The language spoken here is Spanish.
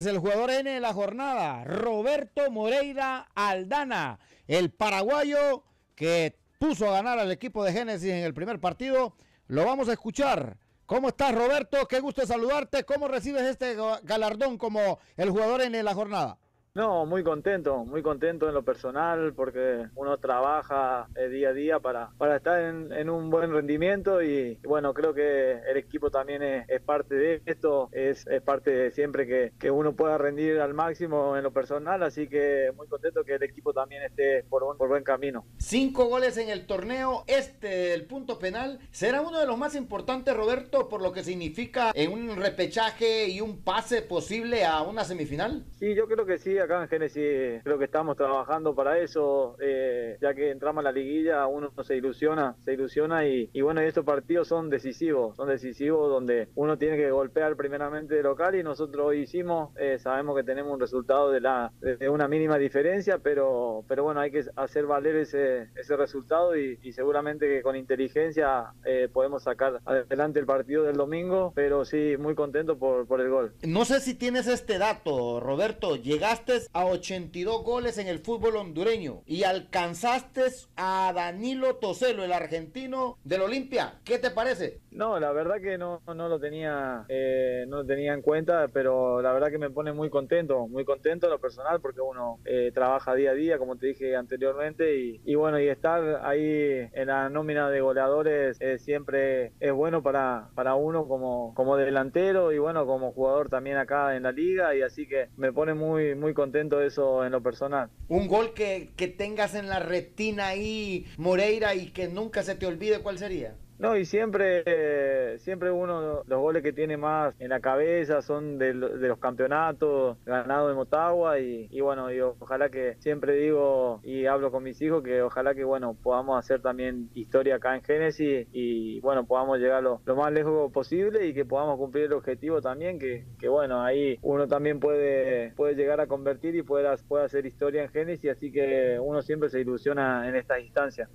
El jugador N de la jornada, Roberto Moreira Aldana, el paraguayo que puso a ganar al equipo de Génesis en el primer partido. Lo vamos a escuchar. ¿Cómo estás, Roberto? Qué gusto saludarte. ¿Cómo recibes este galardón como el jugador N de la jornada? No, muy contento, muy contento en lo personal porque uno trabaja eh, día a día para, para estar en, un buen rendimiento y bueno, creo que el equipo también es, parte de esto, es, parte de siempre que, que, uno pueda rendir al máximo en lo personal, así que muy contento que el equipo también esté por, por buen camino. Cinco goles en el torneo, este el punto penal, será uno de los más importantes, Roberto, por lo que significa en un repechaje y un pase posible a una semifinal. Sí, yo creo que sí acá en Génesis creo que estamos trabajando para eso, eh, ya que entramos a la liguilla, uno se ilusiona, se ilusiona y, bueno, estos partidos son decisivos, son decisivos donde uno tiene que golpear primeramente de local y nosotros hoy hicimos, eh, sabemos que tenemos un resultado de, la, de una mínima diferencia, pero, pero bueno, hay que hacer valer ese, ese resultado y, seguramente que con inteligencia eh, podemos sacar adelante el partido del domingo, pero sí, muy contento por, por el gol. No sé si tienes este dato, Roberto, llegaste a 82 goles en el fútbol hondureño y alcanzaste a Danilo Toselo, el argentino del Olimpia. ¿Qué te parece? No, la verdad que no, no lo tenía eh, no lo tenía en cuenta, pero la verdad que me pone muy contento, muy contento lo personal porque uno eh, trabaja día a día, como te dije anteriormente, y, bueno, y estar ahí en la nómina de goleadores eh, siempre es bueno para, para uno como, como delantero y bueno, como jugador también acá en la liga, y así que me pone muy, muy contento contento eso en lo personal. Un gol que, que tengas en la retina ahí, Moreira, y que nunca se te olvide, ¿cuál sería? No, y siempre, siempre uno, los goles que tiene más en la cabeza son de, los campeonatos ganados en Motagua y, bueno, y ojalá que siempre digo y hablo con mis hijos que ojalá que bueno podamos hacer también historia acá en Génesis y bueno podamos llegar lo, más lejos posible y que podamos cumplir el objetivo también que, que bueno ahí uno también puede, puede llegar a convertir y puede hacer historia en Génesis así que uno siempre se ilusiona en estas instancias.